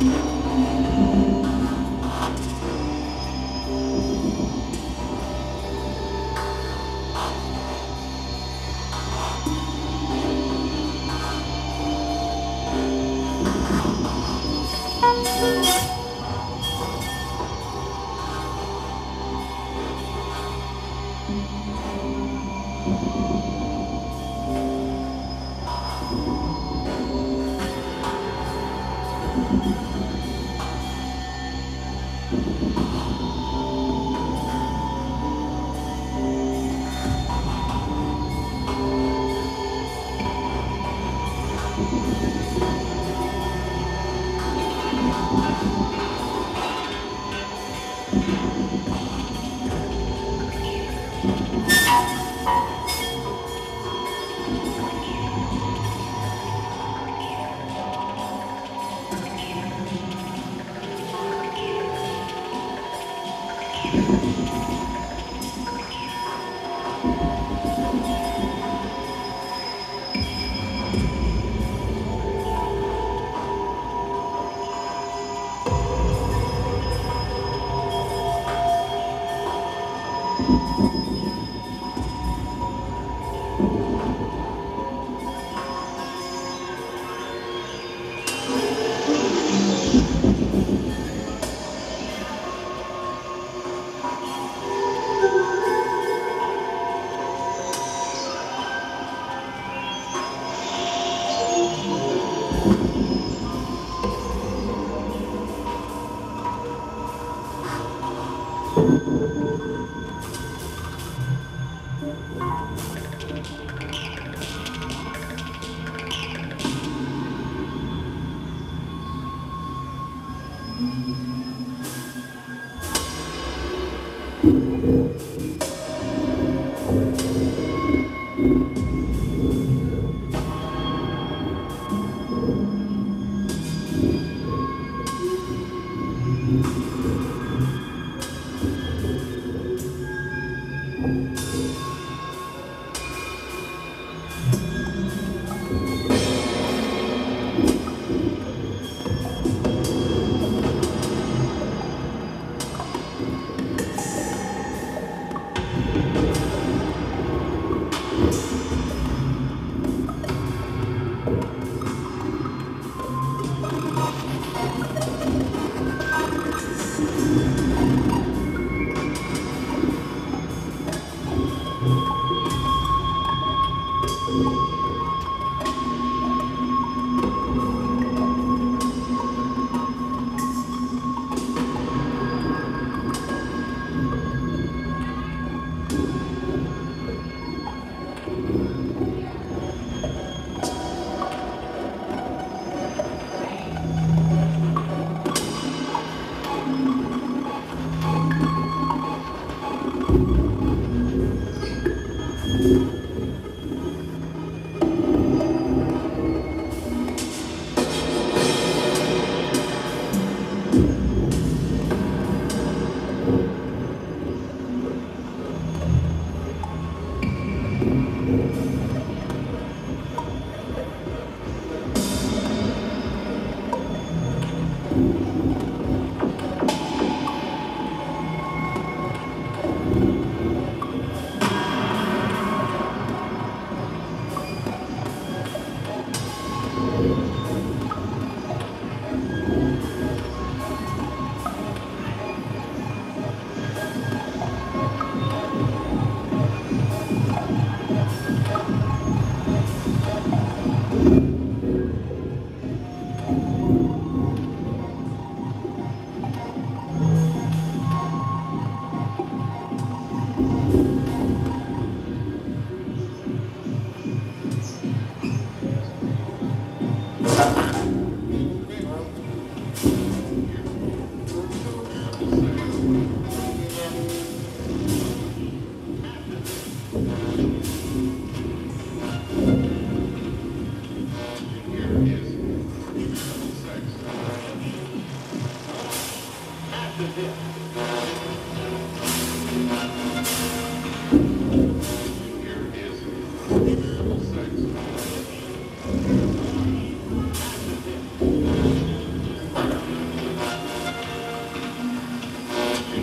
嗯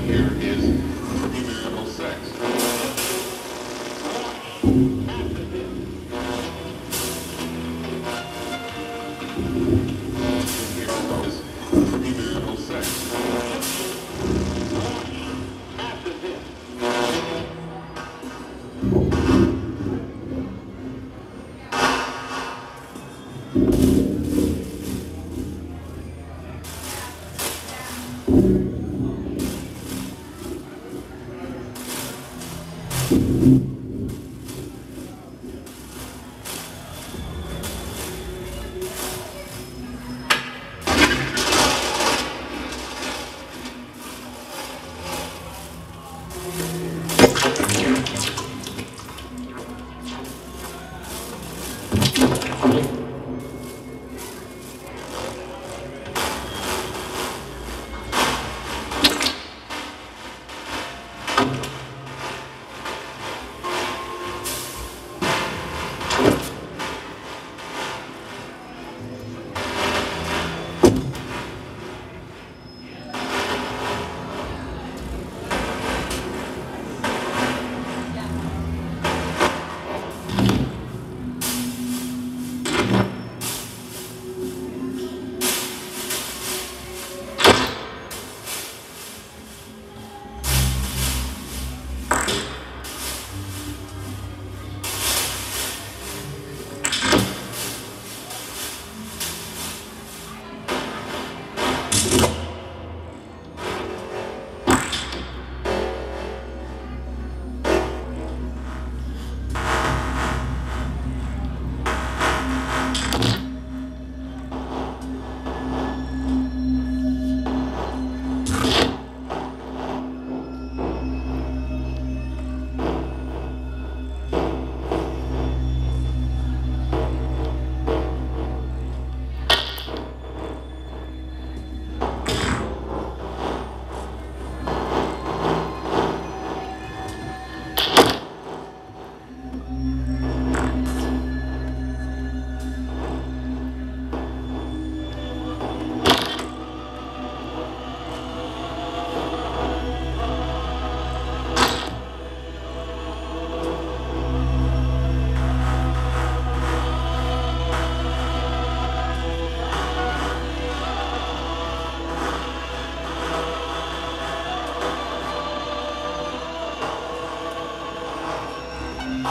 here is you.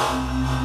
Música